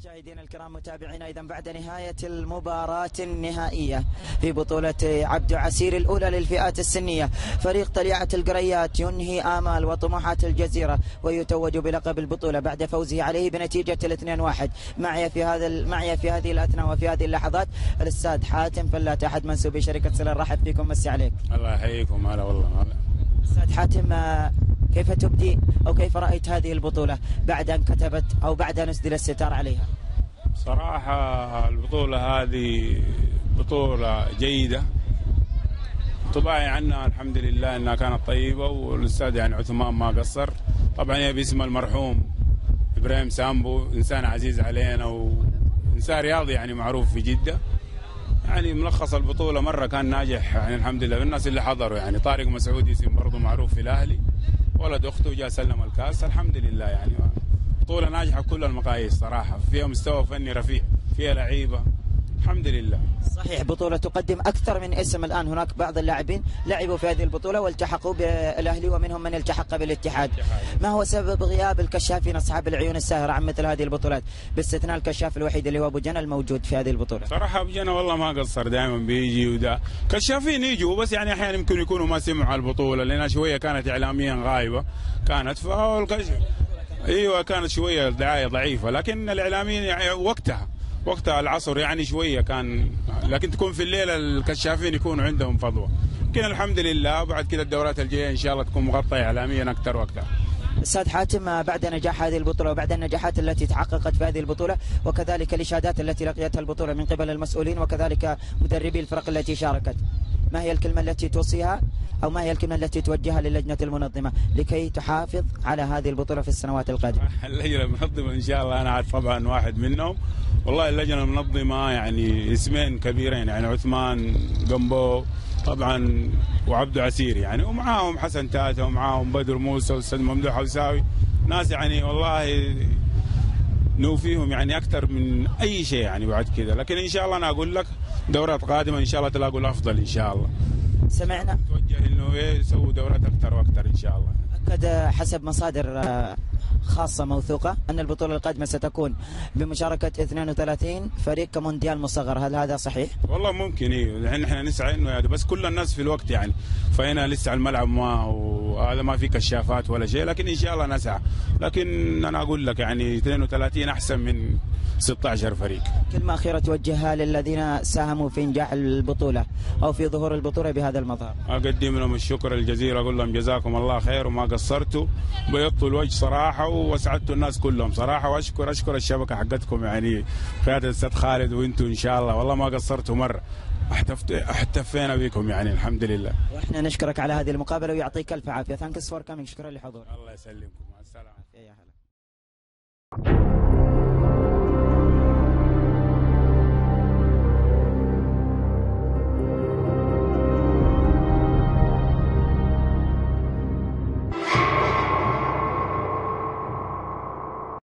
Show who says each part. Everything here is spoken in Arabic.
Speaker 1: مشاهدينا الكرام متابعينا إذا بعد نهاية المباراة النهائية في بطولة عبد عسير الأولى للفئات السنية. فريق طليعة القريات ينهي آمال وطموحات الجزيرة ويتوج بلقب البطولة بعد فوزه عليه بنتيجة الاثنين واحد. معي في هذا معي في هذه الأثناء وفي هذه اللحظات الأستاذ حاتم فلات أحد منسوبي شركة سلال رحب فيكم مسي عليك.
Speaker 2: الله يحييكم هلا والله هلا.
Speaker 1: أستاذ حاتم آه، كيف تبدي أو كيف رأيت هذه البطولة بعد أن كتبت أو بعد أن أسدل الستار عليها؟
Speaker 2: صراحة البطولة هذه بطولة جيدة. طباعي عنها الحمد لله إنها كانت طيبة والأستاذ يعني عثمان ما قصر. طبعا هي باسم المرحوم إبراهيم سامبو إنسان عزيز علينا وإنسان رياضي يعني معروف في جدة. يعني ملخص البطولة مرة كان ناجح يعني الحمد لله. الناس اللي حضروا يعني طارق مسعود اسم برضه معروف في الأهلي. ولد اخته جاء سلم الكاس. الحمد لله يعني. بطولة ناجحة كل المقاييس صراحة. فيها مستوى فني رفيع فيها لعيبة. الحمد لله.
Speaker 1: صحيح بطولة تقدم أكثر من اسم الآن هناك بعض اللاعبين لعبوا في هذه البطولة والتحقوا بالأهلي ومنهم من التحق بالاتحاد. ما هو سبب غياب الكشافين أصحاب العيون الساهرة عن مثل هذه البطولات؟ باستثناء الكشاف الوحيد اللي هو أبو جنى الموجود في هذه البطولة.
Speaker 2: صراحة أبو جنى والله ما قصر دائما بيجي وده كشافين يجوا بس يعني أحيانا يمكن يكونوا ما سمعوا على البطولة لأنها شوية كانت إعلاميا غايبة. كانت فالكشف أيوه كانت شوية الدعايه ضعيفة لكن الإعلاميين يعني وقتها وقتها العصر يعني شوية كان لكن تكون في الليل الكشافين يكونوا عندهم فضوة. لكن الحمد لله وبعد كده الدورات الجاية إن شاء الله تكون مغطية اعلاميا أكثر وأكثر.
Speaker 1: أستاذ حاتم بعد نجاح هذه البطولة وبعد النجاحات التي تحققت في هذه البطولة وكذلك الإشادات التي لقيتها البطولة من قبل المسؤولين وكذلك مدربي الفرق التي شاركت. ما هي الكلمة التي توصيها؟ أو ما هي الكلمة التي توجهها للجنة المنظمة لكي تحافظ على هذه البطولة في السنوات القادمة؟
Speaker 2: اللجنة المنظمة إن شاء الله أنا عاد طبعا واحد منهم. والله اللجنة المنظمة يعني اسمين كبيرين يعني عثمان قنبو طبعا وعبد عسير يعني. ومعاهم حسن تاتا ومعاهم بدر موسى والاستاذ ممدوح حوساوي ناس يعني والله نوفيهم يعني أكثر من أي شيء يعني بعد كذا. لكن إن شاء الله أنا أقول لك دورات قادمة إن شاء الله تلاقوا الأفضل إن شاء الله.
Speaker 1: سمعنا.
Speaker 2: توجه انه يسووا دورات أكثر وأكثر إن شاء الله.
Speaker 1: أكد حسب مصادر آه، خاصة موثوقة أن البطولة القادمة ستكون بمشاركة 32 فريق كمونديال مصغر. هل هذا صحيح؟
Speaker 2: والله ممكن إيه. الحين إحنا نسعى إنه يعني بس كل الناس في الوقت يعني فهنا لسه الملعب ما وهذا ما في كشافات ولا شيء لكن إن شاء الله نسعى. لكن أنا أقول لك يعني 32 أحسن من 16 فريق.
Speaker 1: كلمة أخيرة توجهها للذين ساهموا في إنجاح البطولة أو في ظهور البطولة بهذا المظهر.
Speaker 2: أقدم لهم الشكر الجزيل أقول لهم جزاكم الله خير وما قصرتوا بيضتوا الوجه صراحة واسعدتوا الناس كلهم. صراحة واشكر أشكر الشبكة حقتكم يعني قياده الأستاذ خالد وأنتم إن شاء الله. والله ما قصرتوا مرة. احتفت احتفينا بكم يعني الحمد لله.
Speaker 1: وإحنا نشكرك على هذه المقابلة ويعطيك ألف عافية. thanks for coming شكرا لحضورك.
Speaker 2: الله يسلمكم. مع
Speaker 1: السلامة.